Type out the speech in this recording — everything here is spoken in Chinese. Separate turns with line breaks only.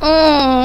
嗯。